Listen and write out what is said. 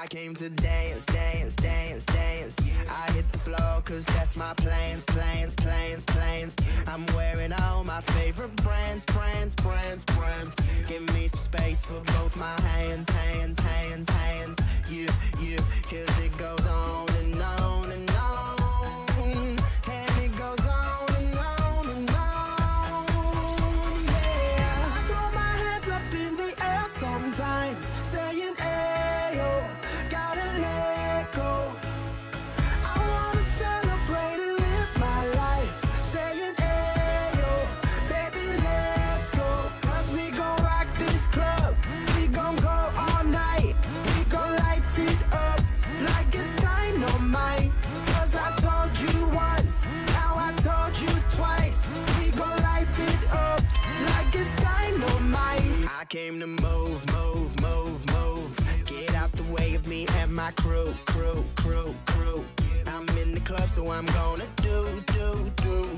I came to dance, dance, dance, dance. I hit the floor cause that's my plans, plans, plans, plans. I'm all my favorite brands, brands, brands, brands. Give me some space for both my hands, hands, hands, hands. Came to move, move, move, move. Get out the way of me and my crew, crew, crew, crew. I'm in the club, so I'm gonna do, do, do,